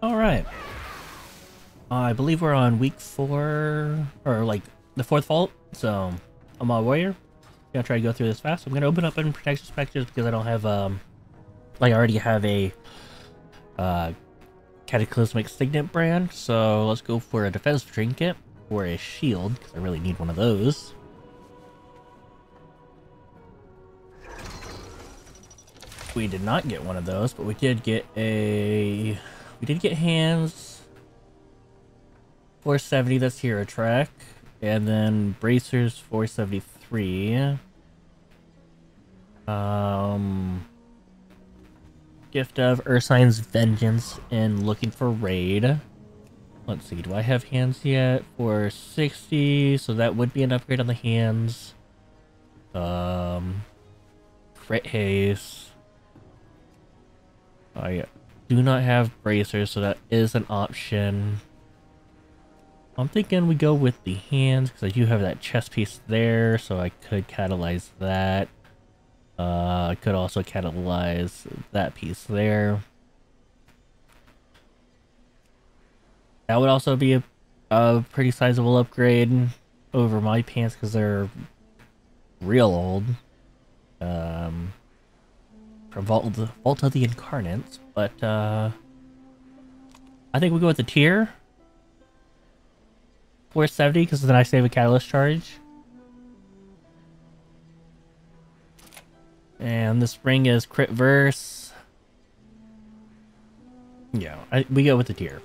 Alright. I believe we're on week four, or like the fourth vault, so I'm a warrior. Gonna try to go through this fast. I'm gonna open up in protection specters because I don't have, um, like I already have a, uh, cataclysmic signet brand, so let's go for a defense trinket or a shield, because I really need one of those. We did not get one of those, but we did get a... We did get hands. 470, that's hero track. And then bracers 473. Um... Gift of Ursine's Vengeance and looking for raid. Let's see, do I have hands yet? For 60, so that would be an upgrade on the hands. Um, crit haste. I do not have bracers, so that is an option. I'm thinking we go with the hands, because I do have that chest piece there, so I could catalyze that. Uh, I could also catalyze that piece there. That would also be a, a pretty sizable upgrade over my pants because they're real old. Um, from Vault of, the, Vault of the Incarnates, but uh, I think we go with the tier. 470 because then I save a catalyst charge. And this ring is crit verse. Yeah, I, we go with the tier.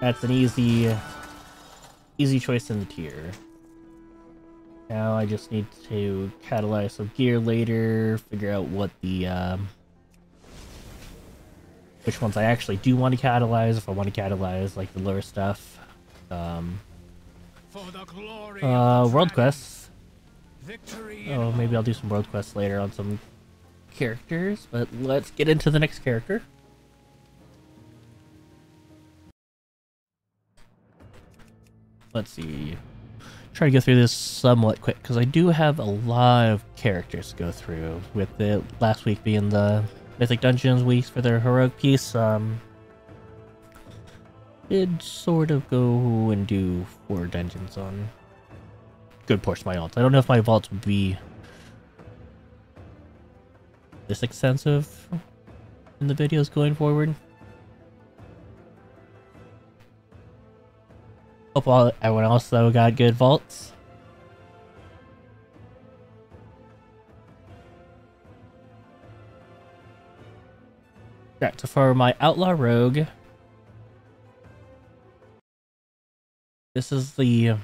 That's an easy, easy choice in the tier. Now I just need to catalyze some gear later, figure out what the, um, which ones I actually do want to catalyze, if I want to catalyze, like, the lower stuff. Um, uh, World Quests. Oh, maybe I'll do some World Quests later on some characters, but let's get into the next character. let's see. Try to go through this somewhat quick because I do have a lot of characters to go through. With the last week being the Mythic Dungeons week for their heroic piece, um, did sort of go and do four dungeons on good portion of my vaults. I don't know if my vaults would be this extensive in the videos going forward. Hope all, everyone else though got good vaults. Right, so for my Outlaw Rogue, this is the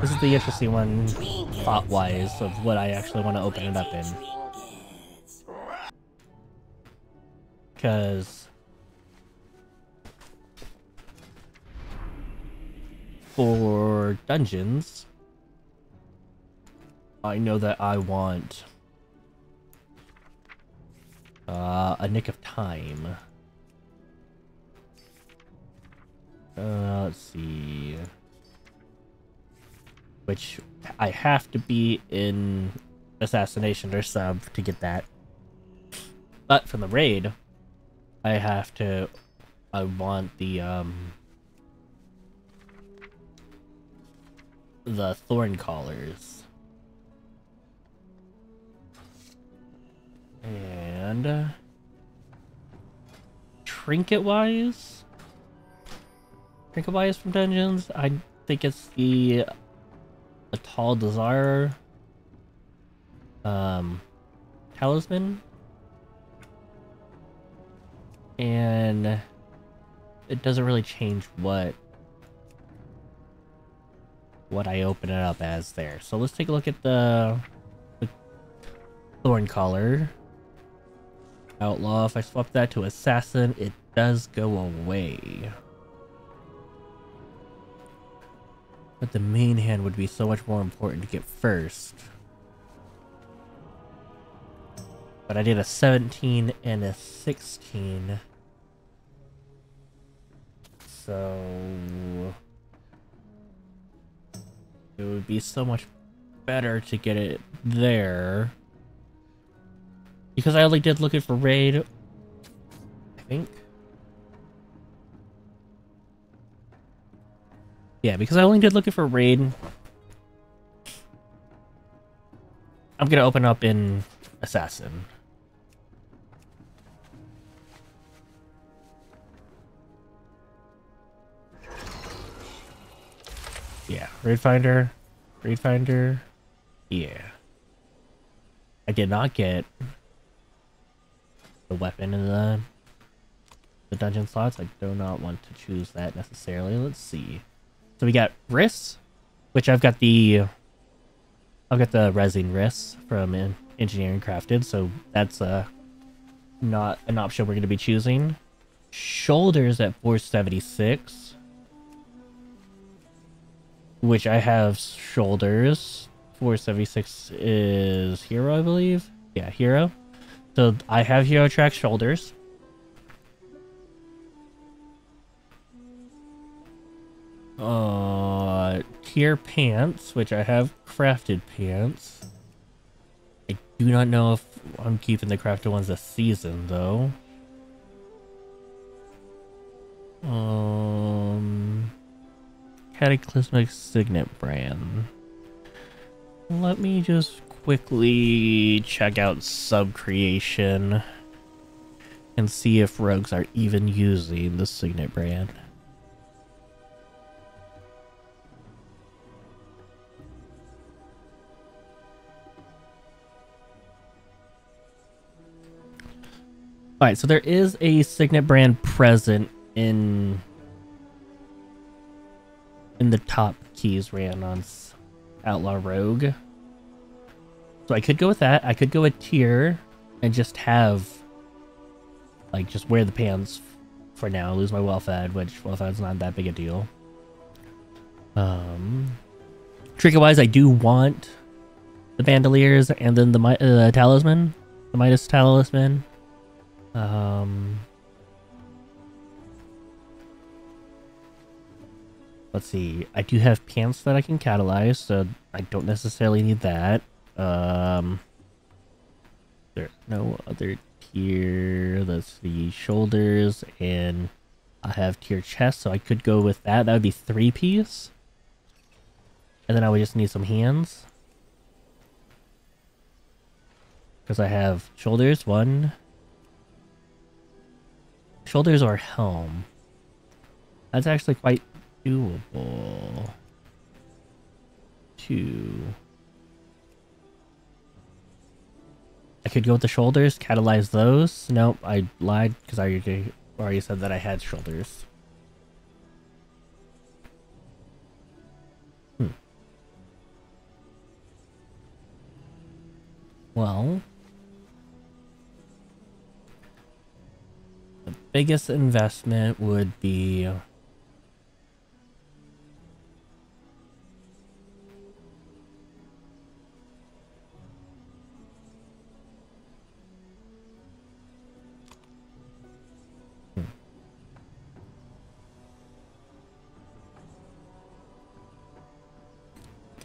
this is the interesting one thought-wise of what I actually want to open it up in. Because for dungeons, I know that I want uh, a nick of time. Uh, let's see. Which I have to be in assassination or sub to get that. But from the raid, I have to. I want the um the thorn collars. And uh, trinket wise, trinket wise from dungeons, I think it's the Atal'Dazar um talisman and it doesn't really change what what I open it up as there. So let's take a look at the, the Thorn Collar. Outlaw, if I swap that to Assassin, it does go away. But the main hand would be so much more important to get first. But I did a 17 and a 16. So... It would be so much better to get it there. Because I only did looking for raid, I think. Yeah, because I only did looking for raid. I'm gonna open up in Assassin. Yeah, raid finder, raid finder. Yeah. I did not get the weapon in the the dungeon slots. I do not want to choose that necessarily. Let's see. So we got wrists, which I've got the I've got the resin wrists from engineering crafted, so that's uh not an option we're going to be choosing. Shoulders at 476, which I have shoulders. 476 is hero, I believe. Yeah, hero. So I have hero track shoulders. Uh, tier pants, which I have crafted pants. I do not know if I'm keeping the crafted ones this season, though. Um, Cataclysmic Signet brand. Let me just quickly check out Subcreation and see if rogues are even using the Signet brand. Alright, so there is a Signet brand present in in the top keys ran on Outlaw Rogue. So I could go with that. I could go with tier and just have like just wear the pants for now, lose my wealth ad, which wealth ad's not that big a deal. Um trinket wise I do want the bandoliers and then the uh, talisman, the Midas talisman. Um, let's see. I do have pants that I can catalyze, so I don't necessarily need that. Um, there no other tier. That's the shoulders, and I have tier chest, so I could go with that. That would be three piece. And then I would just need some hands. Because I have shoulders, one, Shoulders or helm. That's actually quite doable. Two. I could go with the shoulders, catalyze those. Nope, I lied because I already, already said that I had shoulders. Hmm. Well, The biggest investment would be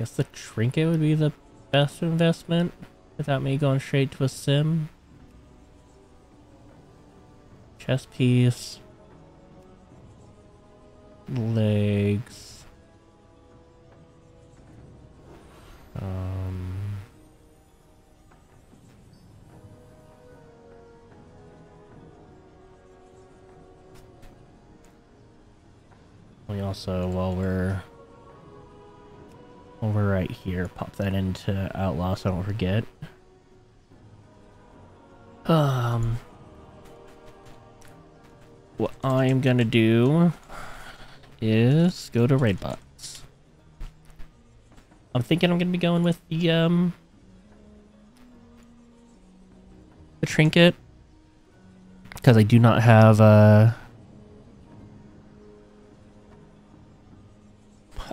guess the trinket would be the best investment without me going straight to a sim. Chest piece. Legs. Um... We also, while we're over right here, pop that into Outlaw so I don't forget. Um, what I'm gonna do is go to Raidbots. I'm thinking I'm gonna be going with the um the trinket because I do not have uh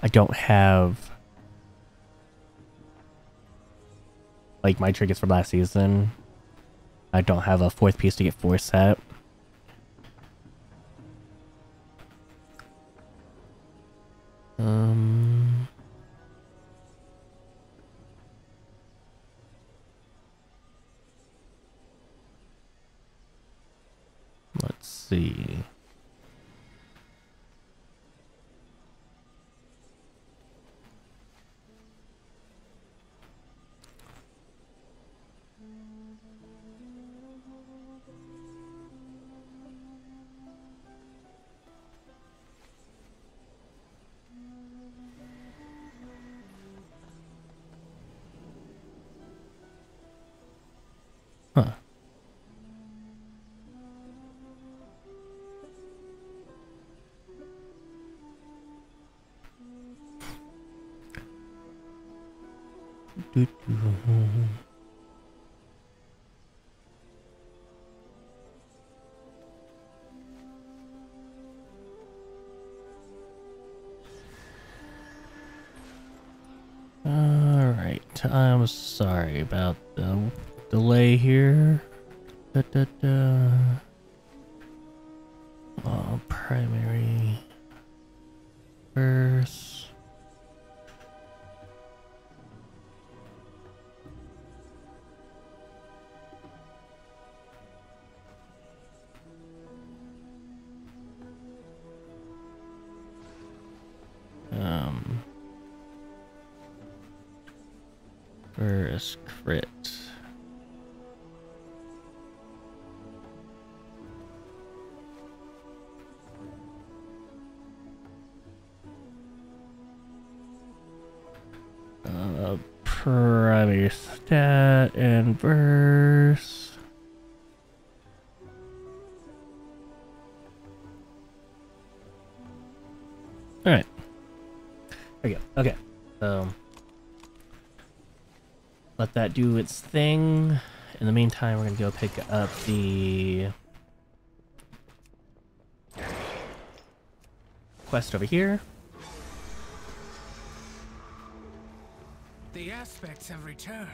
I don't have like my trinkets from last season. I don't have a fourth piece to get four set. Um... Let's see. I'm sorry about the delay here. Da, da, da. Oh, primary verse. Um, verse crit. Uh, primary stat and verse. All right. There we go. Okay. So let that do its thing. In the meantime, we're gonna go pick up the quest over here. The aspects have returned.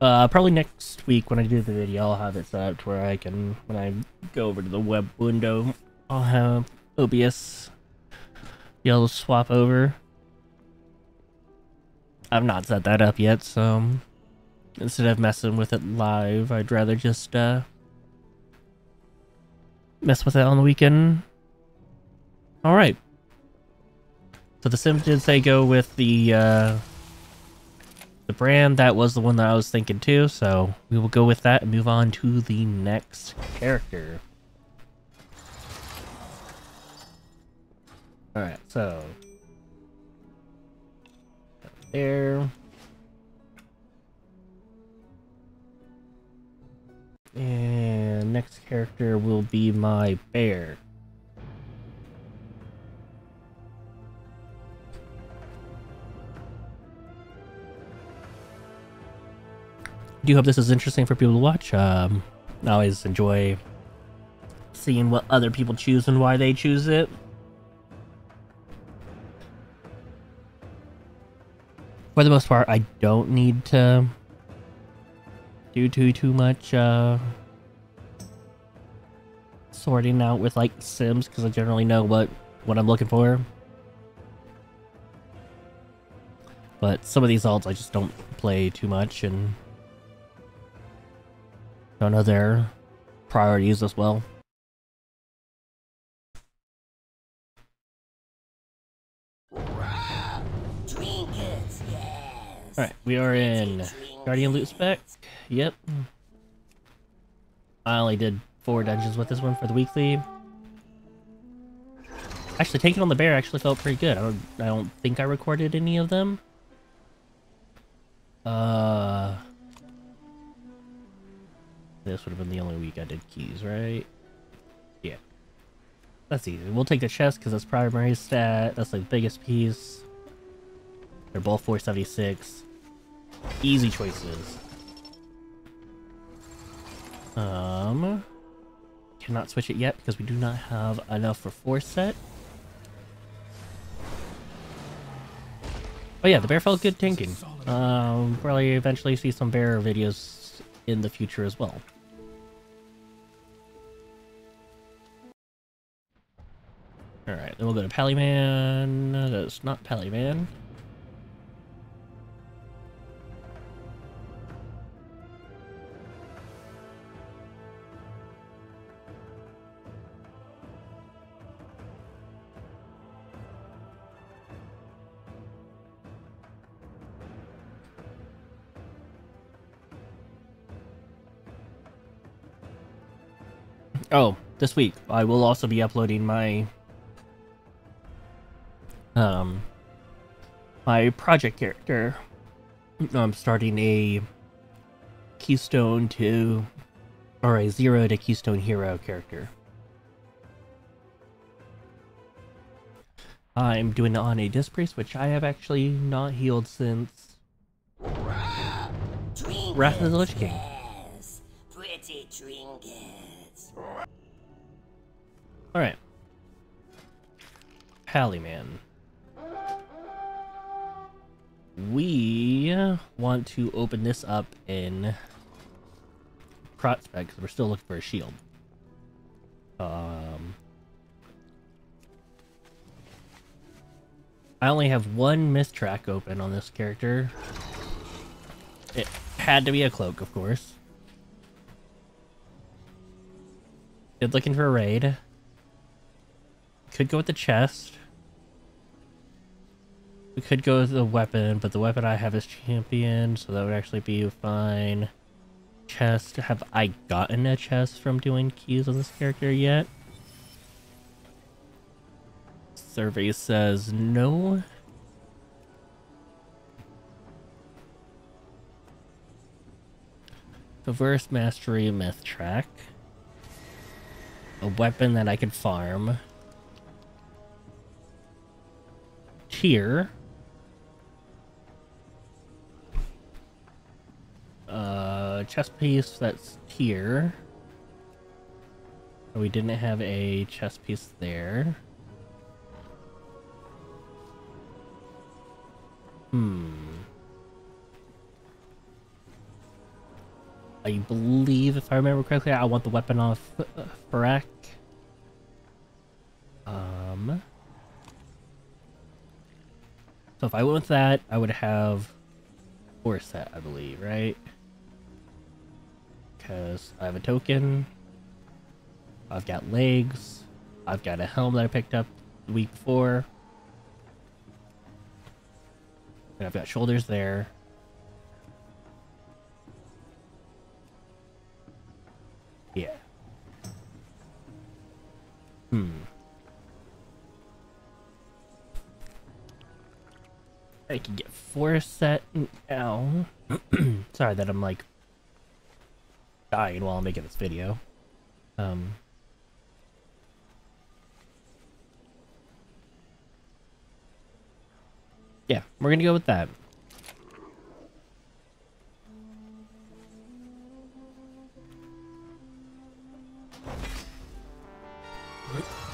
Uh, probably next week when I do the video, I'll have it set up to where I can, when I go over to the web window, I'll have OBS to swap over. I've not set that up yet, so instead of messing with it live, I'd rather just uh, mess with it on the weekend. All right. So the Sims did say go with the uh, the brand. That was the one that I was thinking too. So we will go with that and move on to the next character. All right. So there. And next character will be my bear. do hope this is interesting for people to watch. Um, I always enjoy seeing what other people choose and why they choose it. For the most part, I don't need to do too too much uh, sorting out with like Sims because I generally know what what I'm looking for. But some of these alts I just don't play too much and don't know their priorities as well. Alright, we are in Guardian Loot Spec. Yep. I only did four dungeons with this one for the weekly. Actually, taking on the bear actually felt pretty good. I don't, I don't think I recorded any of them. Uh, this would have been the only week I did keys, right? Yeah. That's easy. We'll take the chest because that's primary stat. That's like the biggest piece. They're both 476. Easy choices. Um, cannot switch it yet because we do not have enough for four set. Oh yeah, the bear felt good tanking. Um, probably eventually see some bear videos in the future as well. Alright, then we'll go to Pallyman. That's not Pallyman. Oh, this week I will also be uploading my um my project character. I'm starting a Keystone to or a zero to Keystone Hero character. I'm doing it on a Disc Priest, which I have actually not healed since Wrath of the Lich King. Pallyman. We want to open this up in Prot spec because we're still looking for a shield. Um, I only have one miss track open on this character. It had to be a cloak, of course. Good looking for a raid. Could go with the chest. We could go with the weapon, but the weapon I have is champion, so that would actually be fine. Chest. Have I gotten a chest from doing keys on this character yet? Survey says no. Diverse Mastery Myth Track. A weapon that I could farm. Tier. Chest piece that's here. We didn't have a chest piece there. Hmm. I believe, if I remember correctly, I want the weapon off Fyrakk. Um. So if I went with that, I would have four set, I believe, right? Because I have a token. I've got legs. I've got a helm that I picked up the week before. And I've got shoulders there. Yeah. Hmm. I can get four set now. Sorry that I'm like while I'm making this video. Um. Yeah, we're gonna go with that.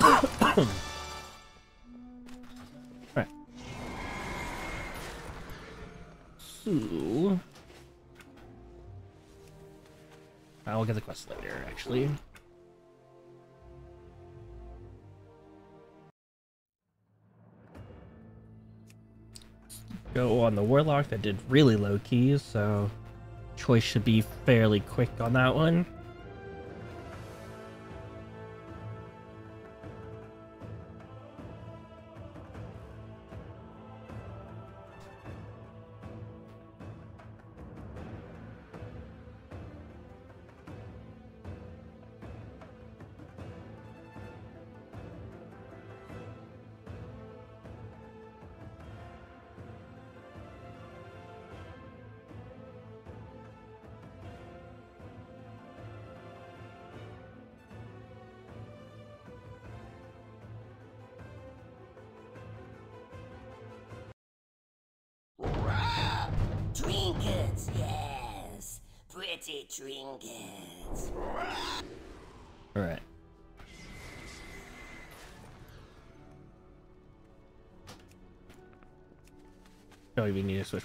right. So... I'll get the quest later, actually. Go on the Warlock that did really low keys, so choice should be fairly quick on that one.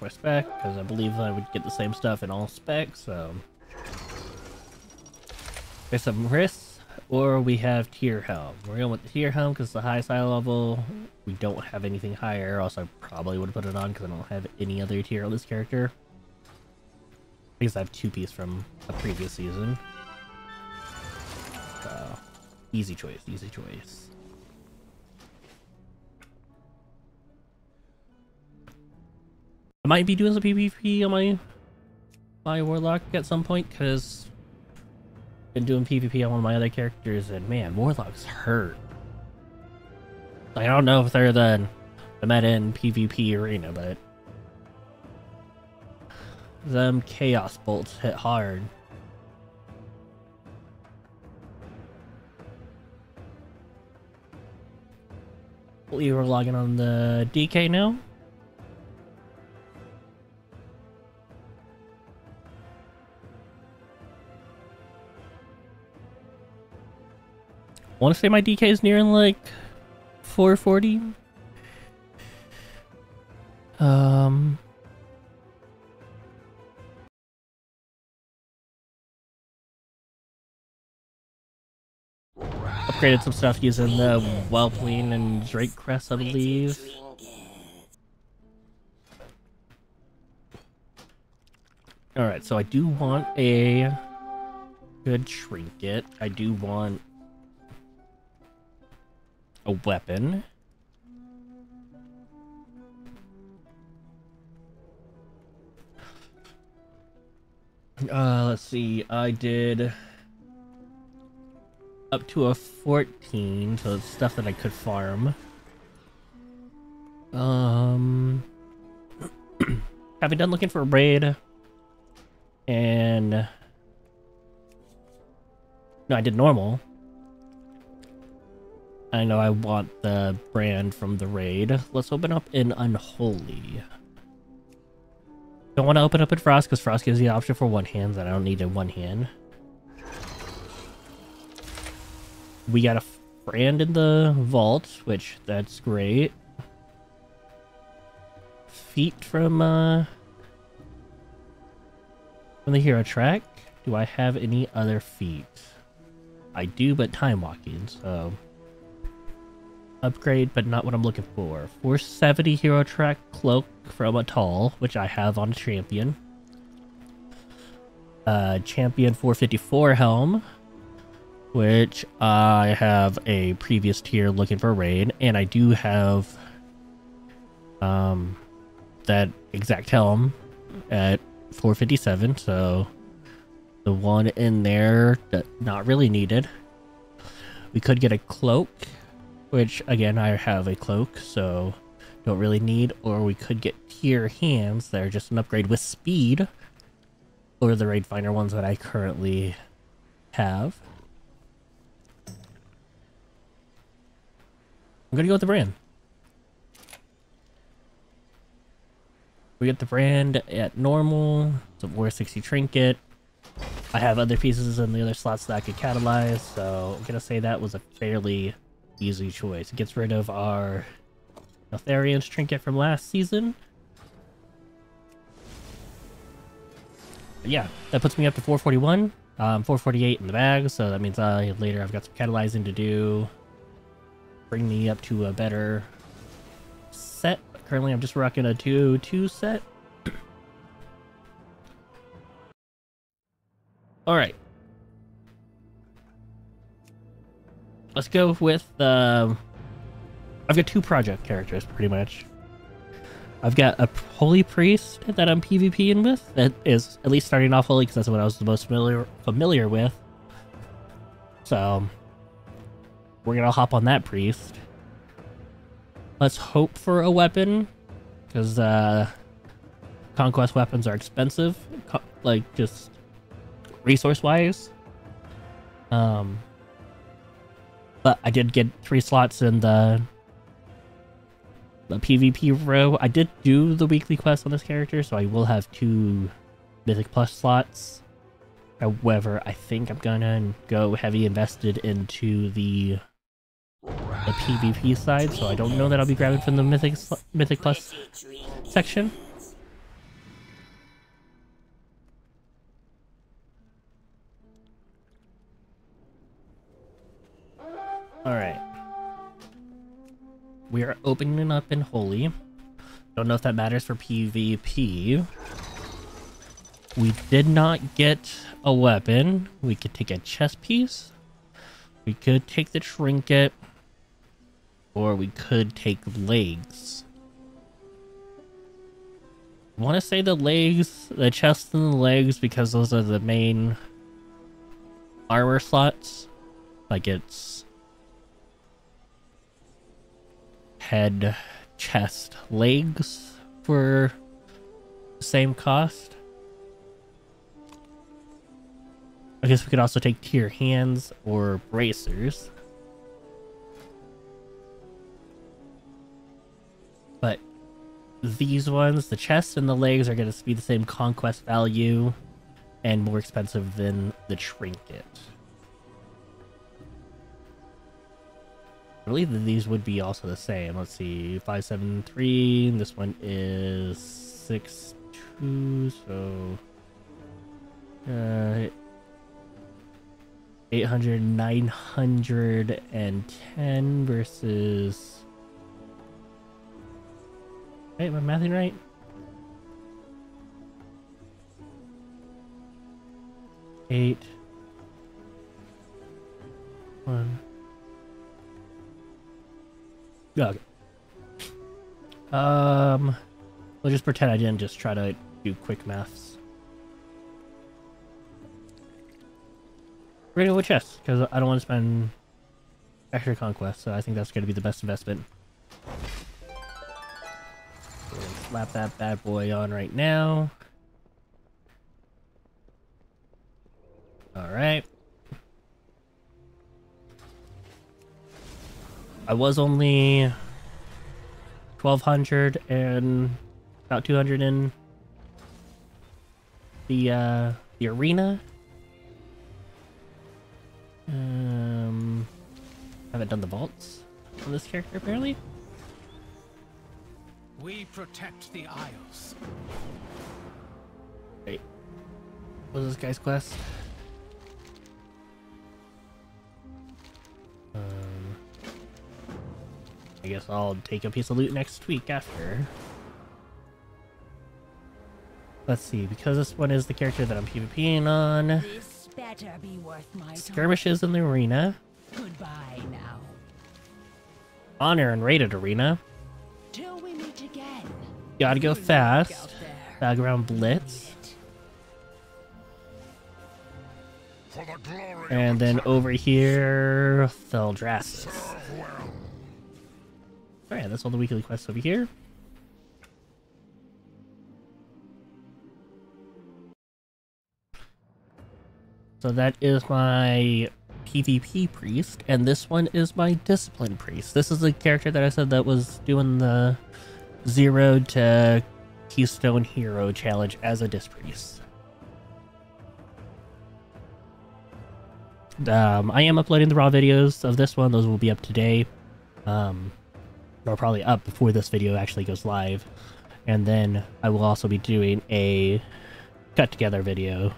My spec, because I believe I would get the same stuff in all specs, so... There's some risks, or we have tier helm. We're going with the tier helm because it's the highest eye level. We don't have anything higher, also I probably would put it on because I don't have any other tier on this character. Because I have two piece from a previous season. So, easy choice, easy choice. Might be doing some PvP on my my warlock at some point because been doing PvP on one of my other characters, and man, Warlocks hurt. Like, I don't know if they're the, the meta in PvP arena, but them Chaos Bolts hit hard. We were logging on the DK now. Want to say my DK is nearing like 440. Um. Upgraded some stuff using the Whelpling and Drake Crest, I believe. Alright, so I do want a good trinket. I do want a weapon. Uh, let's see. I did up to a 14, so it's stuff that I could farm. Um, having done looking for a raid, and no, I did normal. I know I want the brand from the raid. Let's open up in Unholy. Don't want to open up in Frost because Frost gives the option for one hand that I don't need in one hand. We got a brand in the vault, which that's great. Feet from uh from the hero track. Do I have any other feet? I do, but time walking, so upgrade, but not what I'm looking for. 470 hero track cloak from Atal, which I have on a champion. Uh, champion 454 helm, which I have a previous tier looking for raid, and I do have um that exact helm at 457, so the one in there that not really needed. We could get a cloak which, again, I have a cloak, so don't really need. Or we could get tier hands that are just an upgrade with speed. Or the Raid Finder ones that I currently have. I'm gonna go with the brand. We get the brand at normal. It's a War 60 trinket. I have other pieces in the other slots that I could catalyze, so I'm gonna say that was a fairly easy choice. It gets rid of our Neltharion's trinket from last season. But yeah, that puts me up to 441. Um, 448 in the bag, so that means uh, later I've got some catalyzing to do. Bring me up to a better set. Currently I'm just rocking a 2-2 set. Alright, let's go with uh, I've got two project characters pretty much. I've got a holy priest that I'm PvPing with that is at least starting off holy because that's what I was the most familiar familiar with. So we're gonna hop on that priest. Let's hope for a weapon because uh, conquest weapons are expensive, like just resource wise. Um, but I did get three slots in the the PvP row. I did do the weekly quest on this character, so I will have two Mythic Plus slots. However, I think I'm gonna go heavy invested into the the PvP side, so I don't know that I'll be grabbing from the Mythic Mythic Plus section. Alright. We are opening up in Holy. Don't know if that matters for PvP. We did not get a weapon. We could take a chest piece. We could take the trinket. Or we could take legs. I want to say the legs, the chest and the legs, because those are the main armor slots. Like it's head, chest, legs for the same cost. I guess we could also take tier hands or bracers. But these ones, the chest and the legs are going to be the same conquest value and more expensive than the trinket. I believe that these would be also the same. Let's see, 573, this one is six 62, so... Uh, 800, 910 versus... Hey, am I mathing right? Eight. One. Okay. Um, we'll just pretend I didn't just try to do quick maths. We're gonna go with chess, because I don't want to spend extra conquest, so I think that's gonna be the best investment. Slap that bad boy on right now. I was only 1200 and about 200 in the uh the arena. Um haven't done the vaults on this character apparently. We protect the Isles. Wait. What was this guy's quest? Guess I'll take a piece of loot next week after. Let's see, because this one is the character that I'm PvPing on. This better be worth my time. Skirmishes in the arena. Goodbye now. Honor and rated arena. Till we meet again. Gotta go luck fast. Background blitz. The And then over here, Theldrassus. Alright, that's all the weekly quests over here. So that is my PvP priest, and this one is my discipline priest. This is the character that I said that was doing the zero to Keystone Hero challenge as a disc priest. Um, I am uploading the raw videos of this one. Those will be up today. Um, or probably up before this video actually goes live. And then I will also be doing a cut together video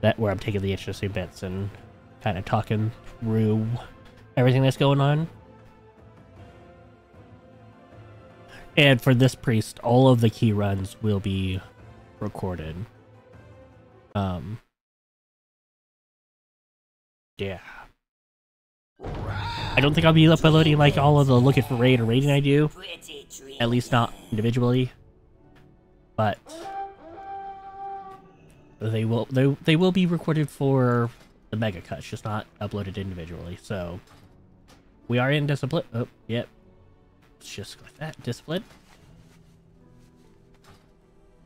that where I'm taking the interesting bits and kind of talking through everything that's going on. And for this priest, all of the key runs will be recorded. Um Yeah. I don't think I'll be uploading like all of the looking for raid or raiding I do. At least not individually. But they will they, they will be recorded for the mega cuts, just not uploaded individually. So we are in discipline. Oh, yep. It's just like that. Discipline.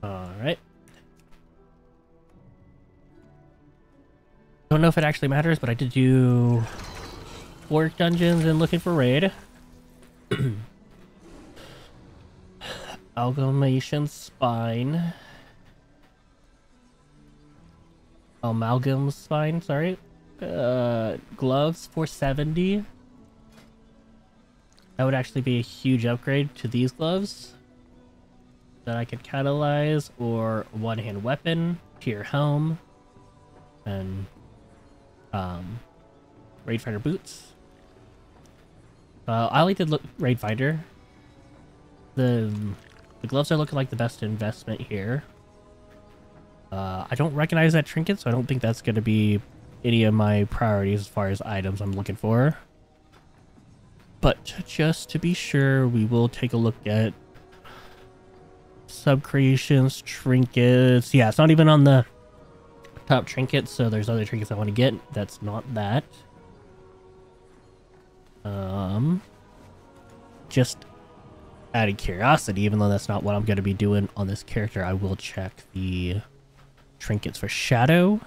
Alright. Don't know if it actually matters, but I did do work dungeons and looking for raid. Amalgamation spine. Amalgam spine, sorry. Uh, gloves 470. That would actually be a huge upgrade to these gloves. That I could catalyze, or one hand weapon, tier helm, and um, Raid Finder boots. Uh, I like the look Raid Finder. The the gloves are looking like the best investment here. Uh, I don't recognize that trinket, so I don't think that's going to be any of my priorities as far as items I'm looking for. But just to be sure, we will take a look at Subcreation's, trinkets. Yeah, it's not even on the top trinkets, so there's other trinkets I want to get. That's not that. Um, just out of curiosity, even though that's not what I'm going to be doing on this character, I will check the trinkets for Shadow.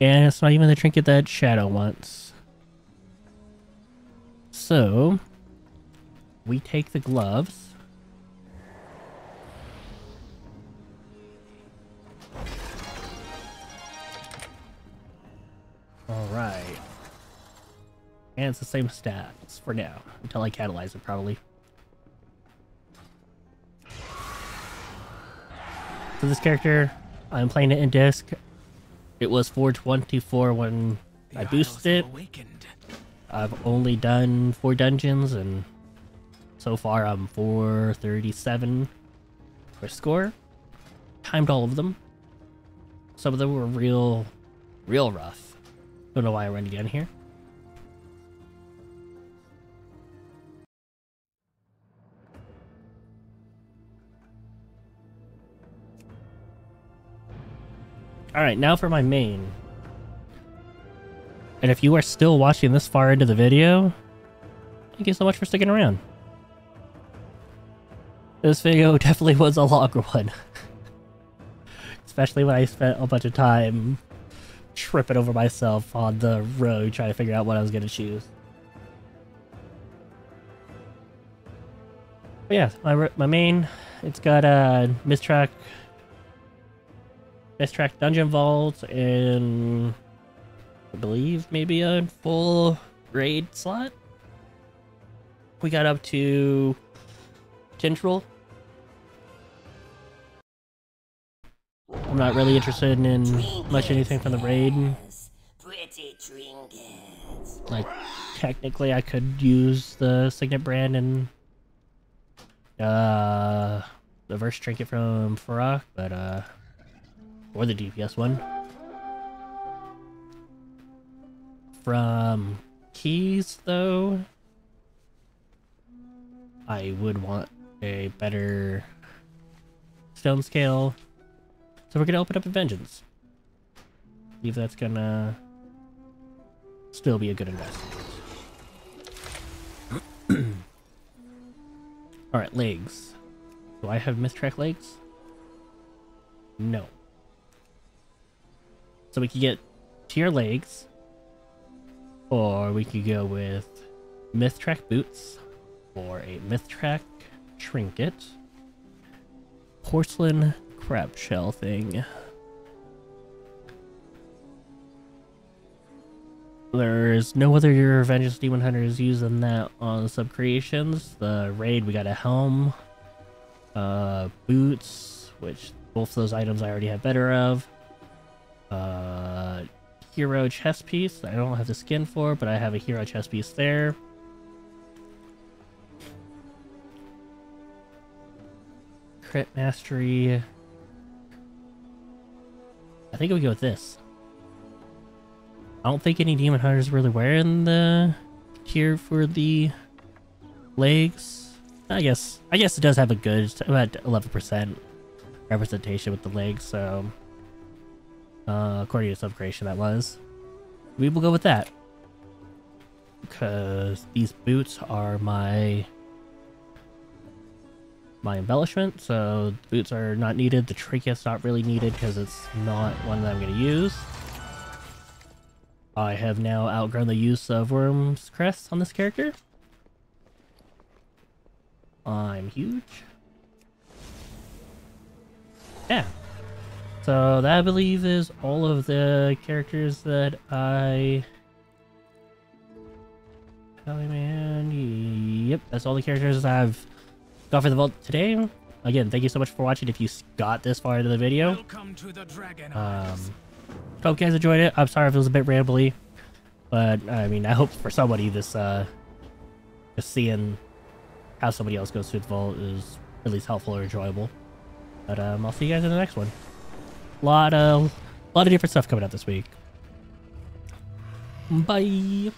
And it's not even the trinket that Shadow wants. So, we take the gloves. Alright. And it's the same stats for now, until I catalyze it probably. So this character, I'm playing it in disc. It was 424 when The I boosted it. Awakened. I've only done four dungeons, and so far I'm 437 for score. Timed all of them. Some of them were real, real rough. Don't know why I ran again here. Alright, now for my main. And if you are still watching this far into the video, thank you so much for sticking around. This video definitely was a longer one. Especially when I spent a bunch of time tripping over myself on the road trying to figure out what I was going to choose. But yeah, my, my main, it's got a Mythtrack, Mythtrack Dungeon Vault and I believe maybe a full raid slot. We got up to Tindral. I'm not really interested in much anything from the raid. Like, technically, I could use the Signet brand and uh, the Verse Trinket from Farah, but uh, or the DPS one. From keys, though, I would want a better stone scale. So we're gonna open up a vengeance. See if that's gonna still be a good investment. Alright, legs. Do I have Mythtrack legs? No. So we could get tier legs, or we could go with Mythtrack boots, or a Mythtrack trinket, porcelain crab shell thing. There's no other Vengeance Demon Hunters using that on Subcreation's. The raid we got a helm, uh, boots, which both those items I already have better of. Uh, hero chest piece I don't have the skin for, but I have a hero chest piece there. Crit mastery. I think we go with this. I don't think any demon hunters really wearing the tier for the legs. I guess I guess it does have a good about eleven percent representation with the legs, so uh, according to subcreation, that was. We will go with that. Because these boots are my my embellishment, so the boots are not needed. The trinket's not really needed because it's not one that I'm going to use. I have now outgrown the use of Worm's Crest on this character. I'm huge. Yeah. So that I believe is all of the characters that I... Yep, that's all the characters I've got for the vault today. Again, thank you so much for watching if you got this far into the video. Welcome to the Dragon Um, hope you guys enjoyed it. I'm sorry if it was a bit rambly, but I mean, I hope for somebody this, uh, just seeing how somebody else goes through the vault is at least helpful or enjoyable. But um, I'll see you guys in the next one. Lot of, lot of different stuff coming out this week. Bye.